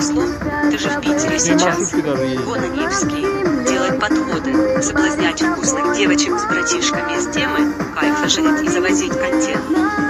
тебя? Ты же в Питере сейчас. Вон они, Невский. Делать подходы, соблазнять вкусных девочек с братишками из темы, кайфа жить и завозить контент.